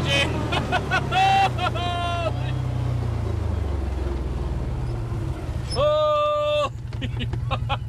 가지. 어.